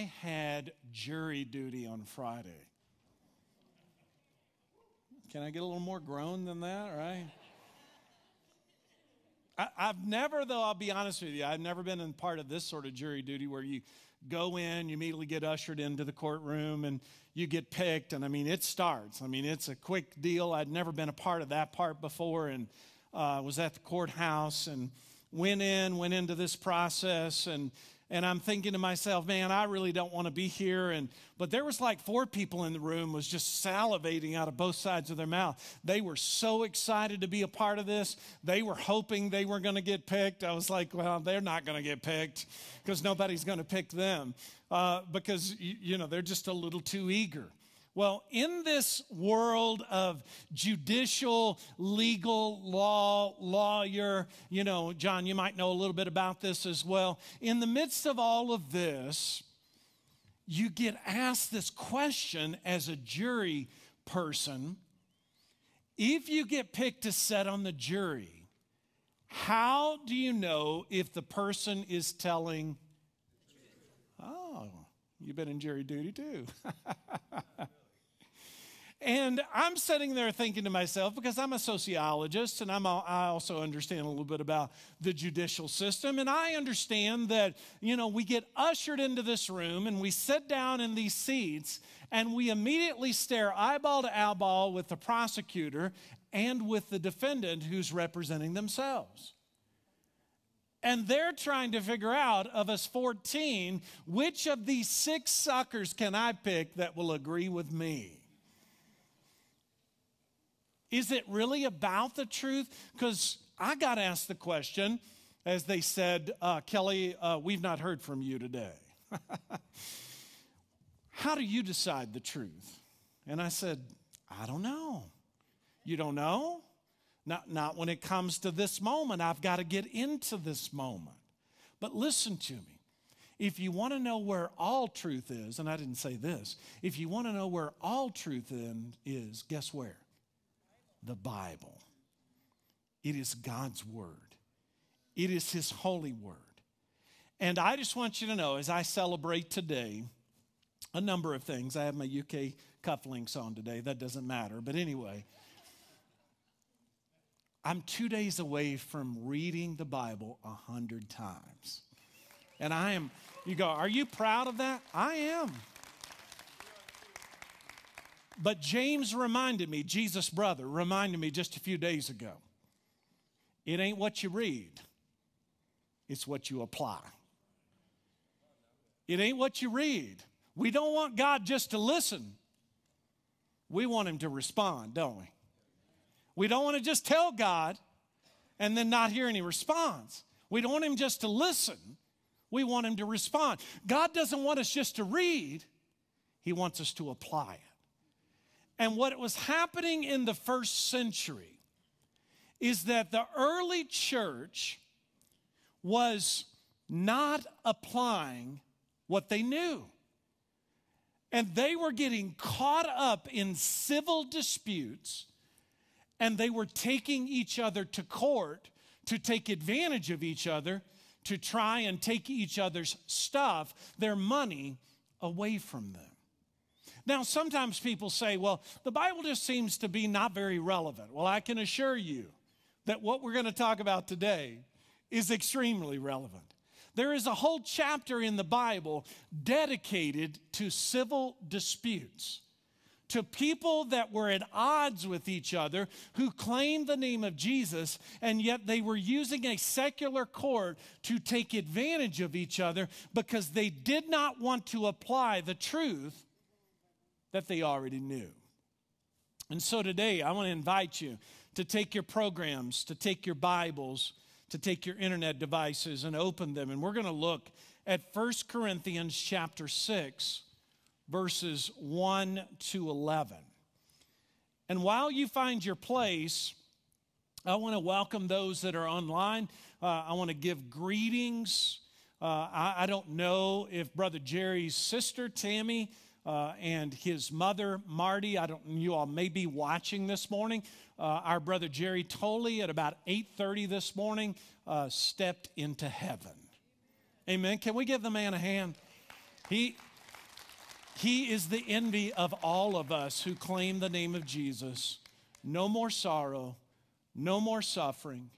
I had jury duty on Friday. Can I get a little more groan than that, right? I, have never, though, I'll be honest with you, I've never been in part of this sort of jury duty where you go in, you immediately get ushered into the courtroom, and you get picked. And I mean, it starts. I mean, it's a quick deal. I'd never been a part of that part before, and uh, was at the courthouse and went in, went into this process, and and I'm thinking to myself, man, I really don't want to be here. And but there was like four people in the room was just salivating out of both sides of their mouth. They were so excited to be a part of this. They were hoping they were going to get picked. I was like, well, they're not going to get picked because nobody's going to pick them uh, because you know they're just a little too eager. Well, in this world of judicial, legal, law, lawyer, you know, John, you might know a little bit about this as well. In the midst of all of this, you get asked this question as a jury person. If you get picked to sit on the jury, how do you know if the person is telling? Oh, you've been in jury duty too. And I'm sitting there thinking to myself, because I'm a sociologist and I'm a, i also understand a little bit about the judicial system, and I understand that, you know, we get ushered into this room and we sit down in these seats and we immediately stare eyeball to eyeball with the prosecutor and with the defendant who's representing themselves. And they're trying to figure out, of us 14, which of these six suckers can I pick that will agree with me? Is it really about the truth? Because I got asked the question, as they said, uh, Kelly, uh, we've not heard from you today. How do you decide the truth? And I said, I don't know. You don't know? Not, not when it comes to this moment. I've got to get into this moment. But listen to me. If you want to know where all truth is, and I didn't say this, if you want to know where all truth in, is, guess where? The Bible. It is God's Word, it is His holy Word. And I just want you to know as I celebrate today, a number of things. I have my UK cufflinks on today. That doesn't matter. But anyway, I'm two days away from reading the Bible a hundred times. And I am, you go, are you proud of that? I am. But James reminded me, Jesus' brother, reminded me just a few days ago it ain't what you read, it's what you apply. It ain't what you read. We don't want God just to listen, we want Him to respond, don't we? We don't want to just tell God and then not hear any response. We don't want Him just to listen, we want Him to respond. God doesn't want us just to read, He wants us to apply it. And what was happening in the first century is that the early church was not applying what they knew. And they were getting caught up in civil disputes, and they were taking each other to court to take advantage of each other, to try and take each other's stuff, their money, away from them. Now, sometimes people say, well, the Bible just seems to be not very relevant. Well, I can assure you that what we're going to talk about today is extremely relevant. There is a whole chapter in the Bible dedicated to civil disputes, to people that were at odds with each other who claimed the name of Jesus, and yet they were using a secular court to take advantage of each other because they did not want to apply the truth that they already knew. And so today, I want to invite you to take your programs, to take your Bibles, to take your internet devices and open them. And we're going to look at 1 Corinthians chapter 6, verses 1 to 11. And while you find your place, I want to welcome those that are online. Uh, I want to give greetings. Uh, I, I, don't know if Brother Jerry's sister, Tammy, uh, and his mother, Marty. I don't, you all may be watching this morning. Uh, our brother Jerry Tolley at about 8:30 this morning uh, stepped into heaven. Amen. Can we give the man a hand? He He is the envy of all of us who claim the name of Jesus. No more sorrow, no more suffering,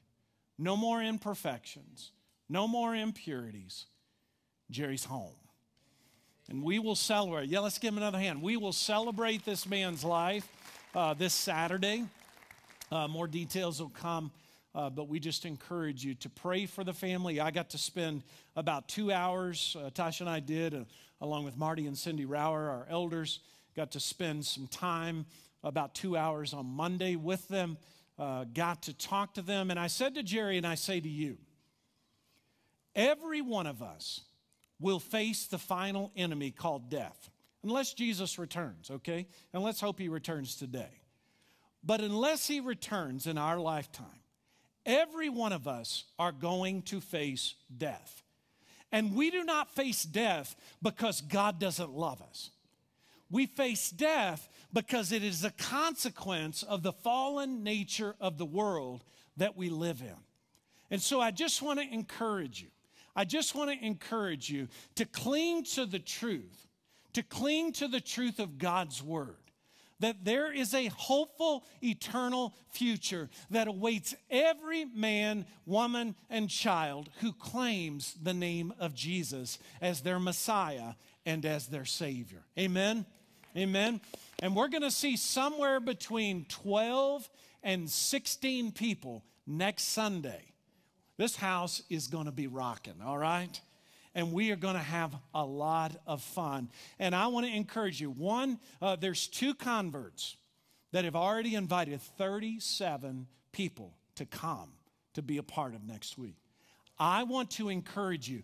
no more imperfections, no more impurities. Jerry's home. And we will celebrate. Yeah, let's give him another hand. We will celebrate this man's life uh, this Saturday. Uh, more details will come, uh, but we just encourage you to pray for the family. I got to spend about two hours, uh, Tasha and I did, uh, along with Marty and Cindy Rower, our elders, got to spend some time, about two hours on Monday with them, uh, got to talk to them. And I said to Jerry, and I say to you, every one of us will face the final enemy called death, unless Jesus returns, okay? And let's hope he returns today. But unless he returns in our lifetime, every one of us are going to face death. And we do not face death because God doesn't love us. We face death because it is a consequence of the fallen nature of the world that we live in. And so I just want to encourage you. I just want to encourage you to cling to the truth, to cling to the truth of God's word that there is a hopeful, eternal future that awaits every man, woman, and child who claims the name of Jesus as their Messiah and as their Savior. Amen? Amen. And we're going to see somewhere between 12 and 16 people next Sunday. This house is going to be rocking, all right? and we are going to have a lot of fun. And I want to encourage you one, uh, there's two converts that have already invited 37 people to come to be a part of next week. I want to encourage you,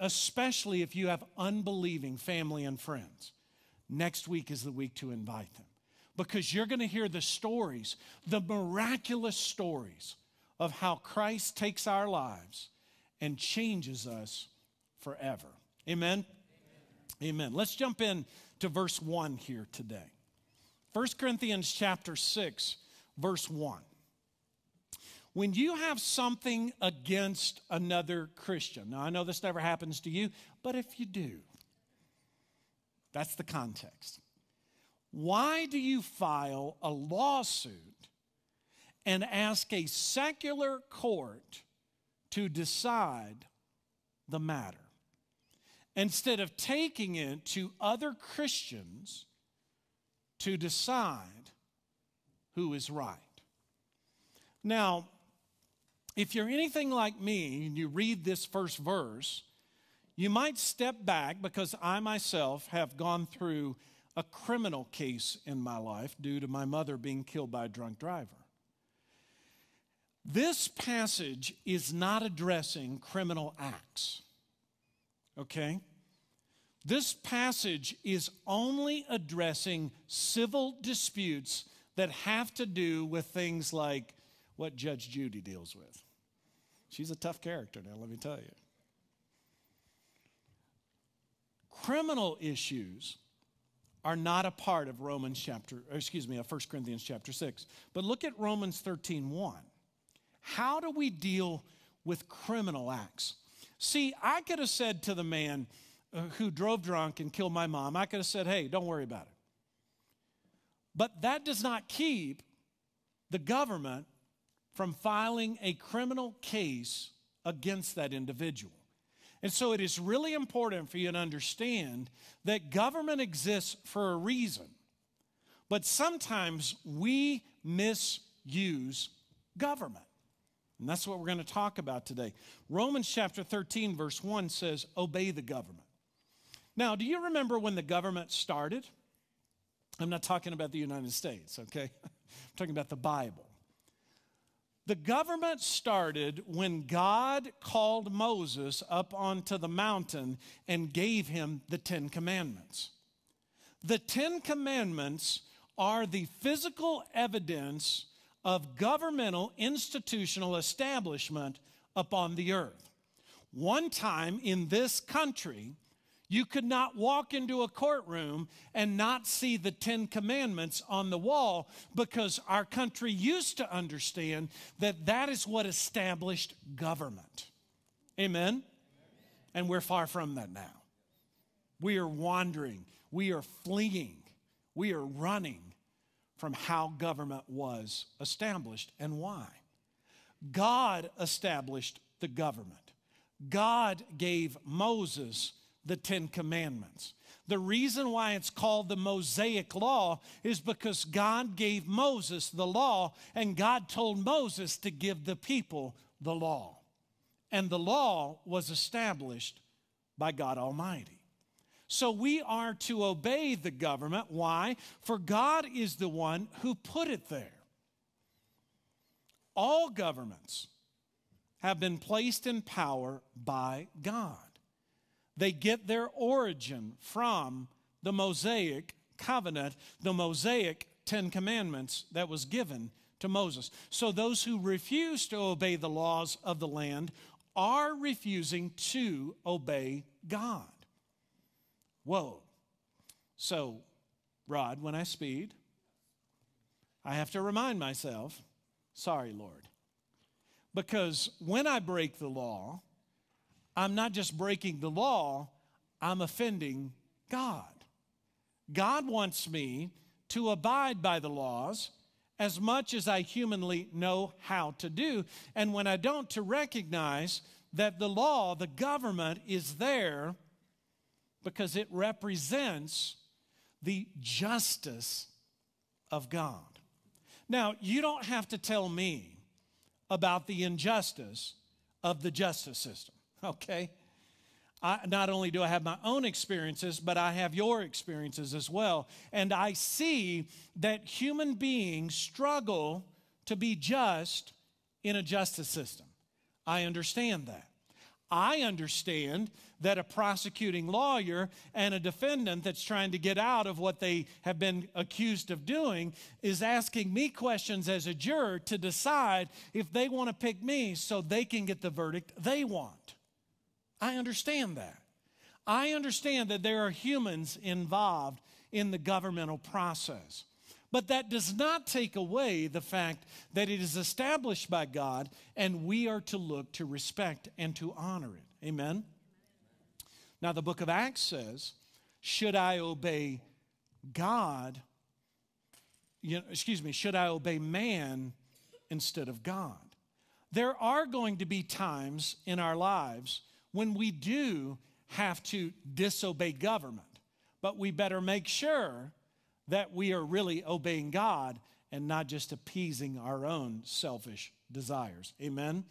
especially if you have unbelieving family and friends. Next week is the week to invite them because you're going to hear the stories, the miraculous stories of how Christ takes our lives and changes us forever. Amen? Amen? Amen. Let's jump in to verse 1 here today. 1 Corinthians chapter 6, verse 1. When you have something against another Christian, now I know this never happens to you, but if you do, that's the context. Why do you file a lawsuit and ask a secular court to decide the matter? instead of taking it to other Christians to decide who is right. Now, if you're anything like me and you read this first verse, you might step back because I myself have gone through a criminal case in my life due to my mother being killed by a drunk driver. This passage is not addressing criminal acts okay? This passage is only addressing civil disputes that have to do with things like what Judge Judy deals with. She's a tough character now, let me tell you. Criminal issues are not a part of Romans chapter, excuse me, of 1 Corinthians chapter 6. But look at Romans 13 1. How do we deal with criminal acts? See, I could have said to the man uh, who drove drunk and killed my mom, I could have said, hey, don't worry about it. But that does not keep the government from filing a criminal case against that individual. And so it is really important for you to understand that government exists for a reason. But sometimes we misuse government. And that's what we're going to talk about today. Romans chapter 13, verse 1 says, Obey the government. Now, do you remember when the government started? I'm not talking about the United States, okay? I'm talking about the Bible. The government started when God called Moses up onto the mountain and gave him the Ten Commandments. The Ten Commandments are the physical evidence of governmental institutional establishment upon the earth. One time in this country, you could not walk into a courtroom and not see the Ten Commandments on the wall because our country used to understand that that is what established government. Amen? And we're far from that now. We are wandering. We are fleeing. We are running from how government was established and why. God established the government. God gave Moses the Ten Commandments. The reason why it's called the Mosaic Law is because God gave Moses the law, and God told Moses to give the people the law. And the law was established by God Almighty. So we are to obey the government. Why? For God is the one who put it there. All governments have been placed in power by God. They get their origin from the Mosaic covenant, the Mosaic Ten Commandments that was given to Moses. So those who refuse to obey the laws of the land are refusing to obey God. Whoa. So, Rod, when I speed, I have to remind myself, sorry, Lord. Because when I break the law, I'm not just breaking the law, I'm offending God. God wants me to abide by the laws as much as I humanly know how to do. And when I don't, to recognize that the law, the government, is there because it represents the justice of God. Now, you don't have to tell me about the injustice of the justice system, okay? I, not only do I have my own experiences, but I have your experiences as well. And I see that human beings struggle to be just in a justice system. I understand that. I understand that a prosecuting lawyer and a defendant that's trying to get out of what they have been accused of doing is asking me questions as a juror to decide if they want to pick me so they can get the verdict they want. I understand that. I understand that there are humans involved in the governmental process. But that does not take away the fact that it is established by God and we are to look to respect and to honor it. Amen? Now, the book of Acts says, Should I obey God? You know, excuse me, should I obey man instead of God? There are going to be times in our lives when we do have to disobey government, but we better make sure that we are really obeying God and not just appeasing our own selfish desires. Amen?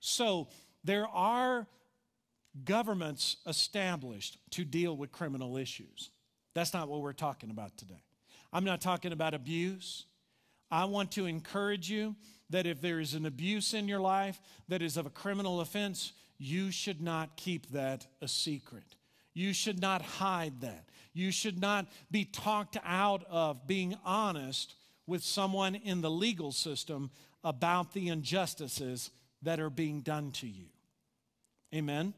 So there are governments established to deal with criminal issues. That's not what we're talking about today. I'm not talking about abuse. I want to encourage you that if there is an abuse in your life that is of a criminal offense, you should not keep that a secret. You should not hide that. You should not be talked out of being honest with someone in the legal system about the injustices that are being done to you. Amen?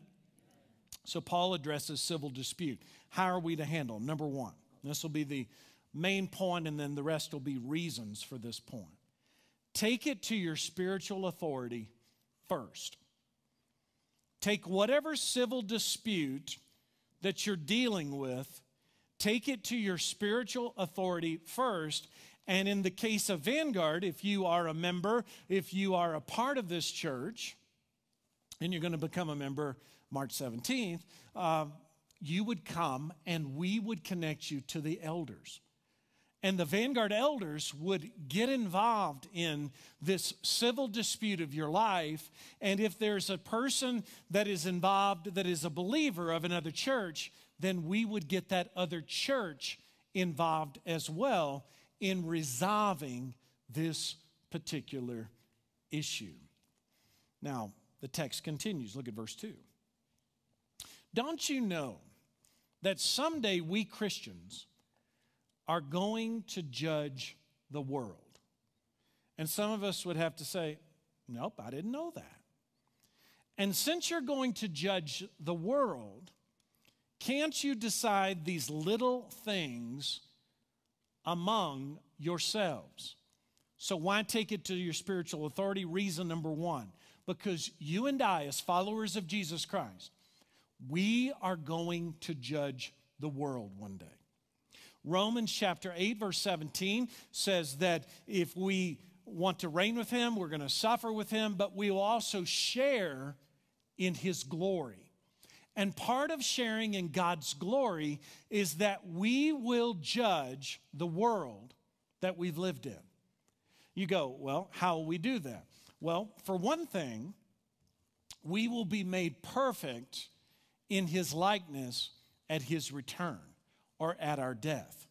So, Paul addresses civil dispute. How are we to handle? Number one, this will be the main point, and then the rest will be reasons for this point. Take it to your spiritual authority first. Take whatever civil dispute that you're dealing with, take it to your spiritual authority first. And in the case of Vanguard, if you are a member, if you are a part of this church, and you're going to become a member March 17th, uh, you would come and we would connect you to the elders and the Vanguard elders would get involved in this civil dispute of your life. And if there's a person that is involved that is a believer of another church, then we would get that other church involved as well in resolving this particular issue. Now, the text continues. Look at verse 2. Don't you know that someday we Christians, are going to judge the world. And some of us would have to say, Nope, I didn't know that. And since you're going to judge the world, can't you decide these little things among yourselves? So, why take it to your spiritual authority? Reason number one because you and I, as followers of Jesus Christ, We are going to judge the world one day. Romans chapter 8, verse 17 says that if we want to reign with him, we're going to suffer with him, but we will also share in his glory. And part of sharing in God's glory is that we will judge the world that we've lived in. You go, well, how will we do that? Well, for one thing, we will be made perfect in his likeness at his return or at our death.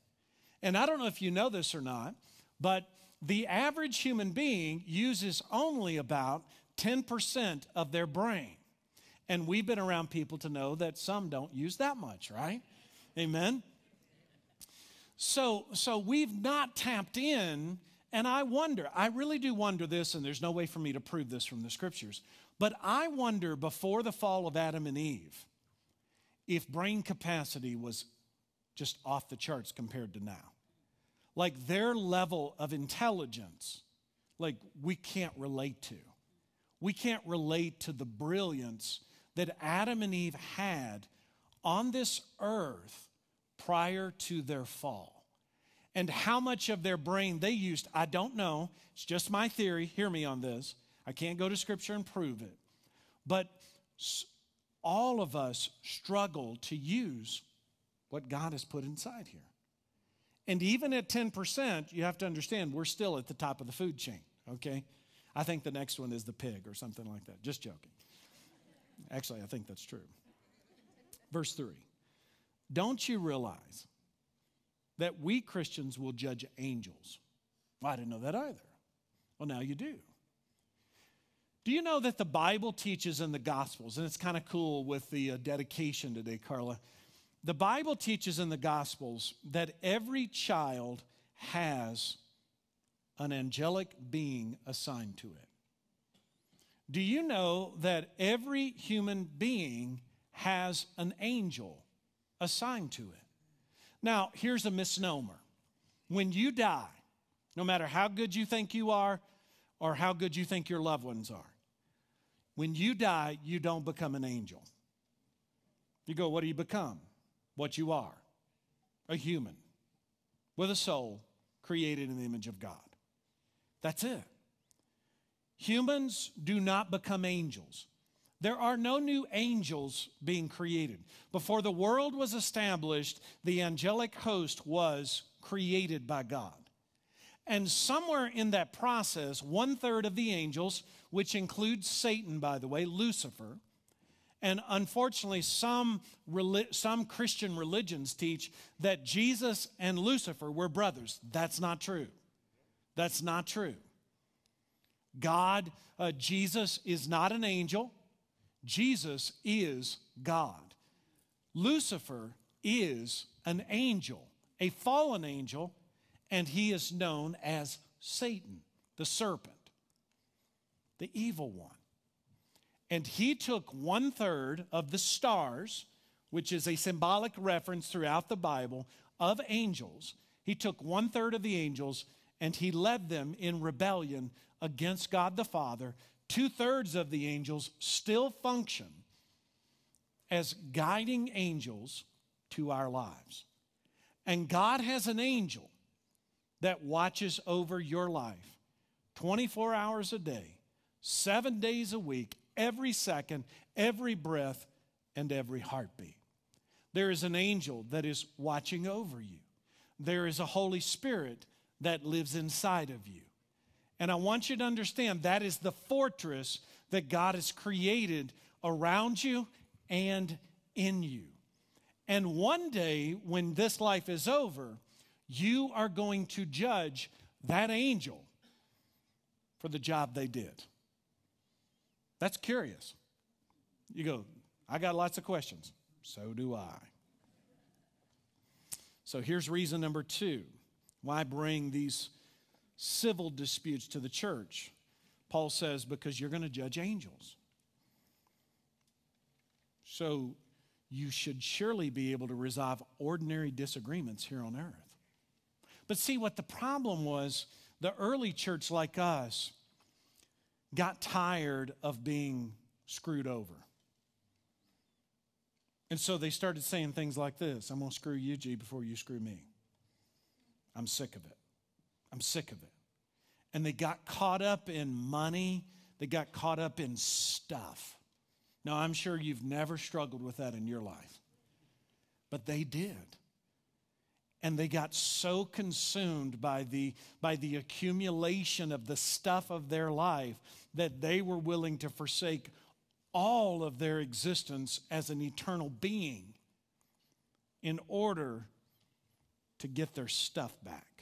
And I don't know if you know this or not, but the average human being uses only about 10% of their brain. And we've been around people to know that some don't use that much, right? Amen. So so we've not tapped in and I wonder, I really do wonder this and there's no way for me to prove this from the scriptures. But I wonder before the fall of Adam and Eve if brain capacity was just off the charts compared to now. Like their level of intelligence, like we can't relate to. We can't relate to the brilliance that Adam and Eve had on this earth prior to their fall. And how much of their brain they used, I don't know. It's just my theory. Hear me on this. I can't go to scripture and prove it. But all of us struggle to use what God has put inside here. And even at 10%, you have to understand we're still at the top of the food chain, okay? I think the next one is the pig or something like that. Just joking. Actually, I think that's true. Verse 3 Don't you realize that we Christians will judge angels? Well, I didn't know that either. Well, now you do. Do you know that the Bible teaches in the Gospels, and it's kind of cool with the uh, dedication today, Carla? The Bible teaches in the Gospels that every child has an angelic being assigned to it. Do you know that every human being has an angel assigned to it? Now, here's a misnomer. When you die, no matter how good you think you are or how good you think your loved ones are, when you die, you don't become an angel. You go, what do you become? What you are a human with a soul created in the image of God. That's it. Humans do not become angels. There are no new angels being created. Before the world was established, the angelic host was created by God. And somewhere in that process, one third of the angels, which includes Satan, by the way, Lucifer, and unfortunately, some, some Christian religions teach that Jesus and Lucifer were brothers. That's not true. That's not true. God, uh, Jesus is not an angel, Jesus is God. Lucifer is an angel, a fallen angel, and he is known as Satan, the serpent, the evil one. And he took one third of the stars, which is a symbolic reference throughout the Bible of angels. He took one third of the angels and he led them in rebellion against God the Father, two thirds of the angels still function as guiding angels to our lives. And God has an angel that watches over your life 24 hours a day, seven days a week, every second, every breath, and every heartbeat. There is an angel that is watching over you. There is a Holy Spirit that lives inside of you. And I want you to understand that is the fortress that God has created around you and in you. And one day, when this life is over, you are going to judge that angel for the job they did. That's curious. You go, I got lots of questions. So do I. So here's reason number two why bring these civil disputes to the church. Paul says, because you're going to judge angels. So you should surely be able to resolve ordinary disagreements here on earth. But see, what the problem was, the early church like us got tired of being screwed over. And so they started saying things like this I'm going to screw you, G, before you screw me. I'm sick of it. I'm sick of it. And they got caught up in money, they got caught up in stuff. Now, I'm sure you've never struggled with that in your life, but they did. And they got so consumed by the, by the accumulation of the stuff of their life that they were willing to forsake all of their existence as an eternal being in order to get their stuff back.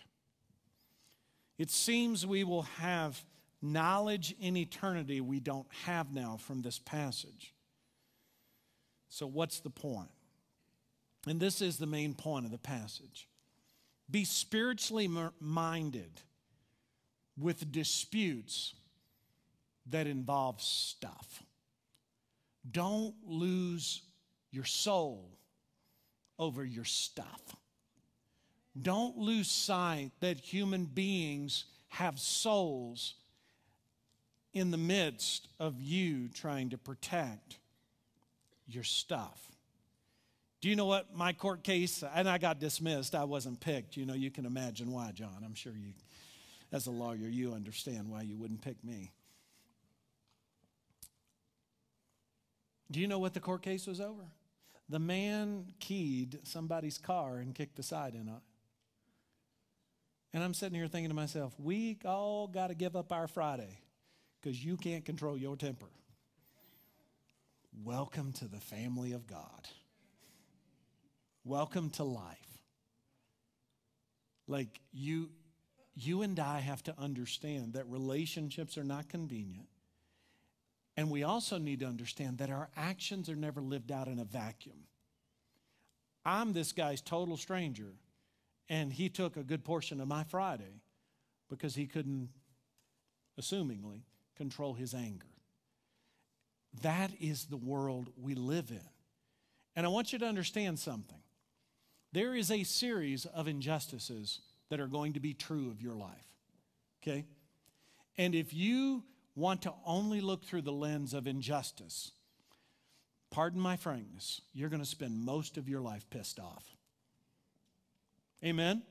It seems we will have knowledge in eternity we don't have now from this passage. So, what's the point? And this is the main point of the passage be spiritually minded with disputes that involve stuff. Don't lose your soul over your stuff. Don't lose sight that human beings have souls in the midst of you trying to protect your stuff. Do you know what my court case, and I got dismissed, I wasn't picked. You know, you can imagine why, John. I'm sure you, as a lawyer, you understand why you wouldn't pick me. Do you know what the court case was over? The man keyed somebody's car and kicked the side in it. And I'm sitting here thinking to myself, we all got to give up our Friday because you can't control your temper. Welcome to the family of God. Welcome to life. Like you you and I have to understand that relationships are not convenient. And we also need to understand that our actions are never lived out in a vacuum. I'm this guy's total stranger, and he took a good portion of my Friday because he couldn't, assumingly, control his anger. That is the world we live in. And I want you to understand something. There is a series of injustices that are going to be true of your life. Okay? And if you want to only look through the lens of injustice, pardon my frankness, you're going to spend most of your life pissed off. Amen?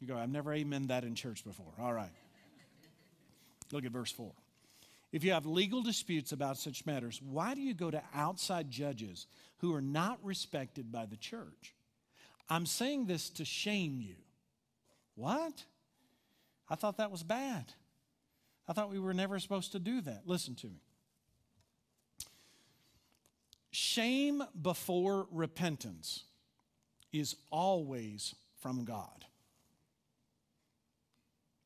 You go, I've never amen that in church before. All right. Look at verse 4. If you have legal disputes about such matters, why do you go to outside judges who are not respected by the church? I'm saying this to shame you. What? I thought that was bad. I thought we were never supposed to do that. Listen to me. Shame before repentance is always from God.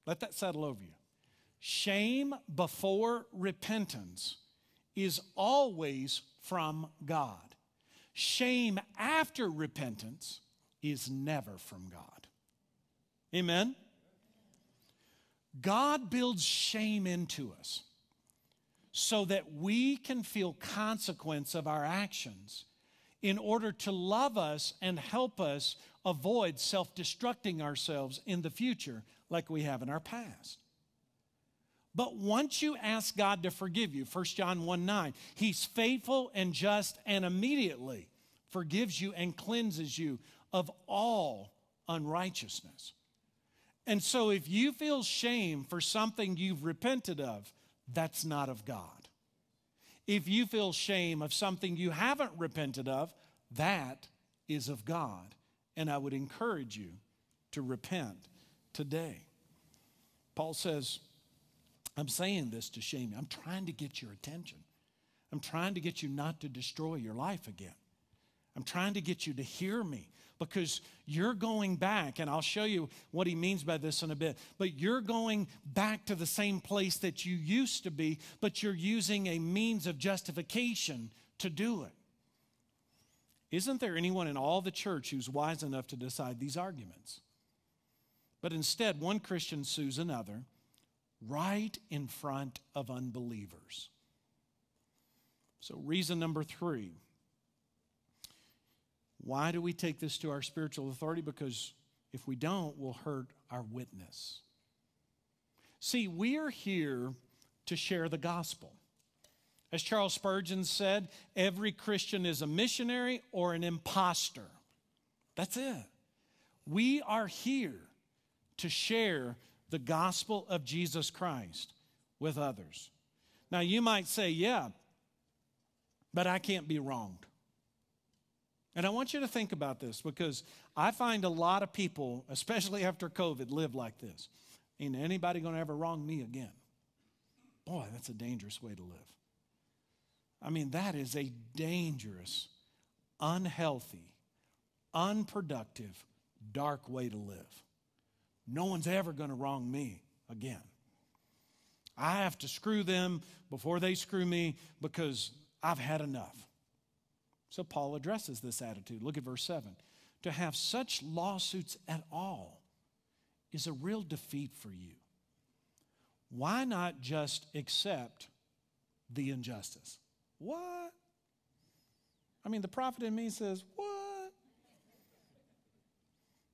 Let that settle over you. Shame before repentance is always from God. Shame after repentance is never from God. Amen? God builds shame into us so that we can feel consequence of our actions in order to love us and help us avoid self-destructing ourselves in the future like we have in our past. But once you ask God to forgive you, 1 John 1 9, He's faithful and just and immediately forgives you and cleanses you of all unrighteousness. And so if you feel shame for something you've repented of, that's not of God. If you feel shame of something you haven't repented of, that is of God. And I would encourage you to repent today. Paul says, I'm saying this to shame you. I'm trying to get your attention. I'm trying to get you not to destroy your life again. I'm trying to get you to hear me because you're going back, and I'll show you what he means by this in a bit, but you're going back to the same place that you used to be, but you're using a means of justification to do it. Isn't there anyone in all the church who's wise enough to decide these arguments? But instead, one Christian sues another right in front of unbelievers. So, reason number three why do we take this to our spiritual authority? Because if we don't, we'll hurt our witness. See, we are here to share the gospel. As Charles Spurgeon said, every Christian is a missionary or an impostor. That's it. We are here to share the gospel of Jesus Christ with others. Now, you might say, yeah, but I can't be wronged. And I want you to think about this because I find a lot of people, especially after COVID, live like this. Ain't anybody going to ever wrong me again? Boy, that's a dangerous way to live. I mean, that is a dangerous, unhealthy, unproductive, dark way to live. No one's ever going to wrong me again. I have to screw them before they screw me because I've had enough. So Paul addresses this attitude. Look at verse 7. To have such lawsuits at all is a real defeat for you. Why not just accept the injustice? What? I mean, the prophet in me says, What?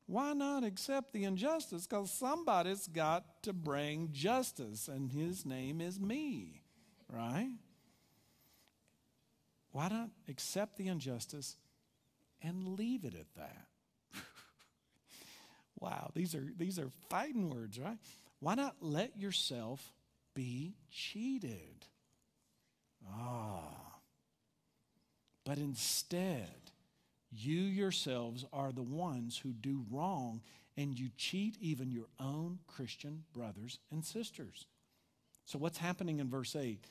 Why not accept the injustice? Because somebody's got to bring justice, and his name is me, right? Why not accept the injustice and leave it at that? wow, these are, these are fighting words, right? Why not let yourself be cheated? Ah. But instead, you yourselves are the ones who do wrong and you cheat even your own Christian brothers and sisters. So, what's happening in verse 8?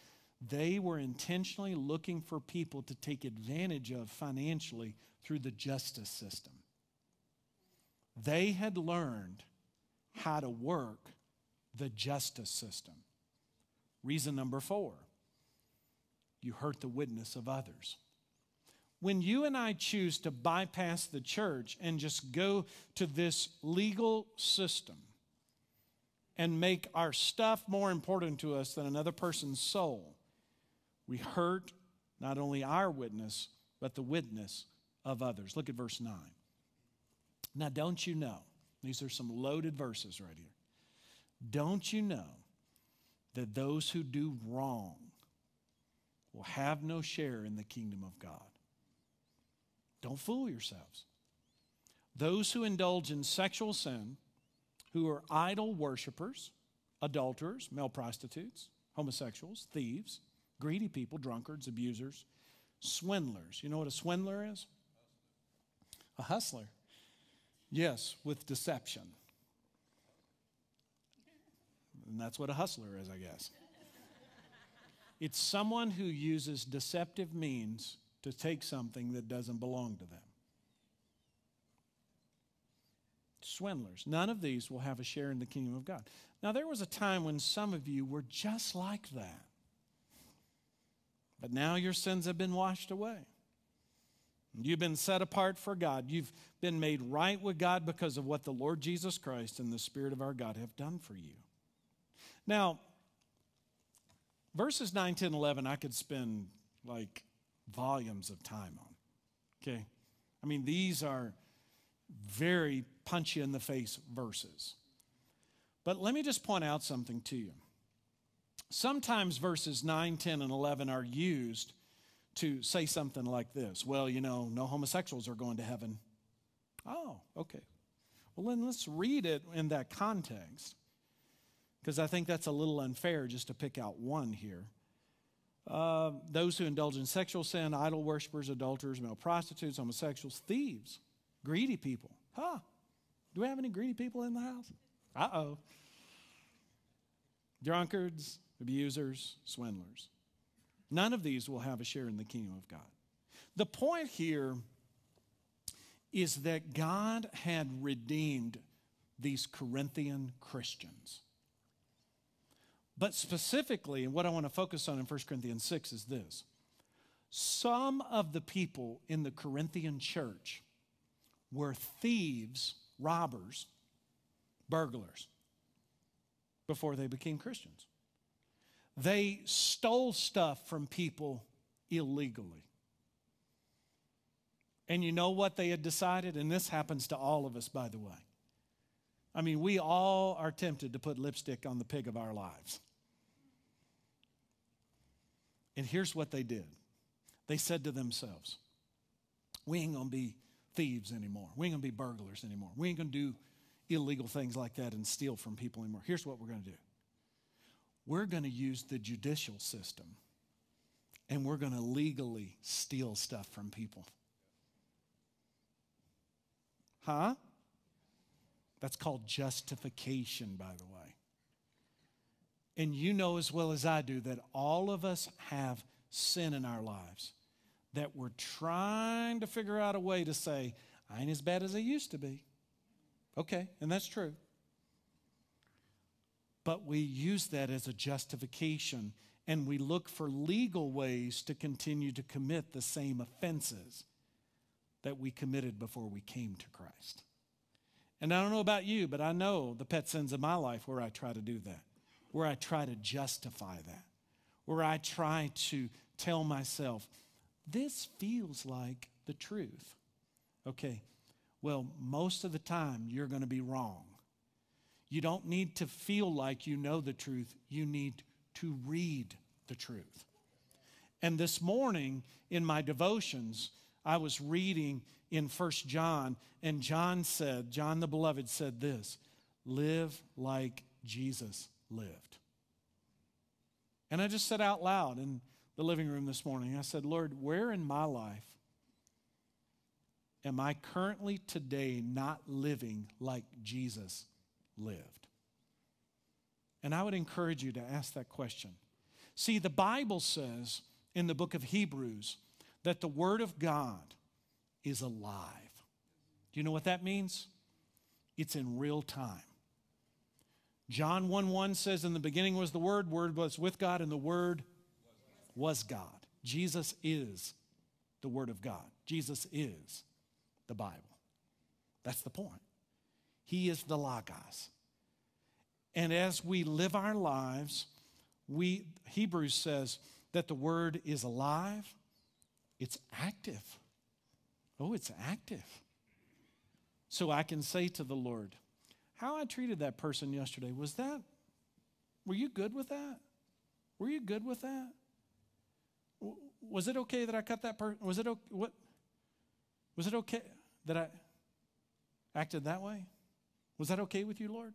They were intentionally looking for people to take advantage of financially through the justice system. They had learned how to work the justice system. Reason number four you hurt the witness of others. When you and I choose to bypass the church and just go to this legal system and make our stuff more important to us than another person's soul, we hurt not only our witness, but the witness of others. Look at verse 9. Now, don't you know? These are some loaded verses right here. Don't you know that those who do wrong will have no share in the kingdom of God? Don't fool yourselves. Those who indulge in sexual sin, who are idol worshippers, adulterers, male prostitutes, homosexuals, thieves, greedy people, drunkards, abusers, swindlers. You know what a swindler is? A hustler. Yes, with deception. And that's what a hustler is, I guess. It's someone who uses deceptive means to take something that doesn't belong to them. Swindlers. None of these will have a share in the kingdom of God. Now, there was a time when some of you were just like that. But now your sins have been washed away. You've been set apart for God. You've been made right with God because of what the Lord Jesus Christ and the Spirit of our God have done for you. Now, verses 9, 10, 11, I could spend like volumes of time on. Okay? I mean, these are very punch you in the face verses. But let me just point out something to you. Sometimes verses 9, 10, and 11 are used to say something like this Well, you know, no homosexuals are going to heaven. Oh, okay. Well, then let's read it in that context because I think that's a little unfair just to pick out one here. Uh, those who indulge in sexual sin, idol worshippers, adulterers, male prostitutes, homosexuals, thieves, greedy people. Huh? Do we have any greedy people in the house? Uh oh. Drunkards, abusers, swindlers. None of these will have a share in the kingdom of God. The point here is that God had redeemed these Corinthian Christians. But specifically, and what I want to focus on in 1 Corinthians 6 is this some of the people in the Corinthian church were thieves, robbers, burglars before they became Christians. They stole stuff from people illegally. And you know what they had decided? And this happens to all of us, by the way. I mean, we all are tempted to put lipstick on the pig of our lives. And here's what they did they said to themselves, We ain't going to be thieves anymore. We ain't going to be burglars anymore. We ain't going to do illegal things like that and steal from people anymore. Here's what we're going to do we're going to use the judicial system and we're going to legally steal stuff from people. Huh? That's called justification, by the way. And you know as well as I do that all of us have sin in our lives that we're trying to figure out a way to say, I ain't as bad as I used to be. Okay, and that's true. But we use that as a justification and we look for legal ways to continue to commit the same offenses that we committed before we came to Christ. And I don't know about you, but I know the pet sins of my life where I try to do that, where I try to justify that, where I try to tell myself, this feels like the truth. Okay, well, most of the time you're going to be wrong. You don't need to feel like you know the truth, you need to read the truth. And this morning in my devotions, I was reading in First John, and John said, John the Beloved said this live like Jesus lived. And I just said out loud in the living room this morning, I said, Lord, where in my life am I currently today not living like Jesus lived? And I would encourage you to ask that question. See, the Bible says in the book of Hebrews that the Word of God is alive. Do you know what that means? It's in real time. John 1 1 says, In the beginning was the Word, Word was with God, and the Word was God. Jesus is the Word of God. Jesus is the Bible. That's the point. He is the Logos. And as we live our lives, we Hebrews says that the word is alive, it's active. Oh, it's active. So I can say to the Lord, how I treated that person yesterday, was that, were you good with that? Were you good with that? Was it okay that I cut that person? Was it okay? What? Was it okay that I acted that way? Was that okay with you, Lord?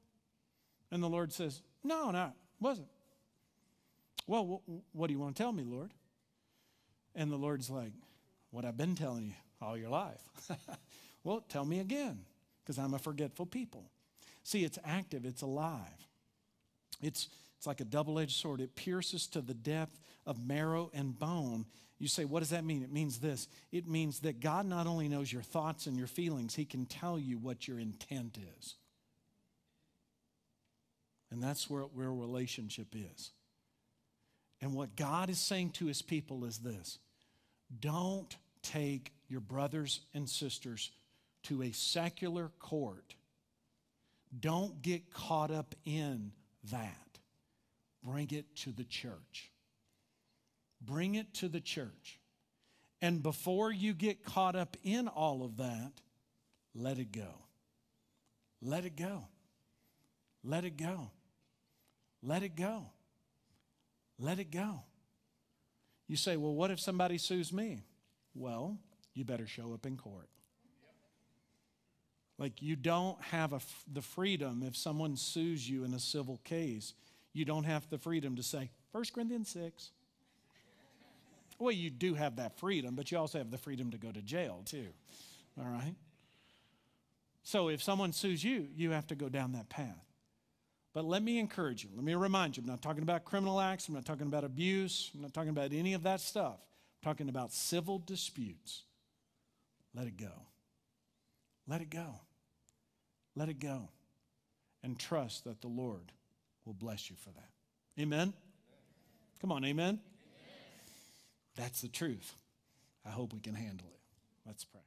And the Lord says, No, no, wasn't. Well, what do you want to tell me, Lord? And the Lord's like, What I've been telling you all your life. well, tell me again, because I'm a forgetful people. See, it's active, it's alive. It's, it's like a double edged sword. It pierces to the depth of marrow and bone. You say, what does that mean? It means this it means that God not only knows your thoughts and your feelings, He can tell you what your intent is. And that's where, where relationship is. And what God is saying to His people is this don't take your brothers and sisters to a secular court. Don't get caught up in that. Bring it to the church. Bring it to the church. And before you get caught up in all of that, let it go. Let it go. Let it go. Let it go. Let it go. You say, well, what if somebody sues me? Well, you better show up in court. Like, you don't have a, the freedom if someone sues you in a civil case, you don't have the freedom to say, 1 Corinthians 6. Well, you do have that freedom, but you also have the freedom to go to jail, too. All right? So if someone sues you, you have to go down that path. But let me encourage you. Let me remind you I'm not talking about criminal acts. I'm not talking about abuse. I'm not talking about any of that stuff. I'm talking about civil disputes. Let it go. Let it go. Let it go. And trust that the Lord will bless you for that. Amen? Come on, amen? That's the truth. I hope we can handle it. Let's pray.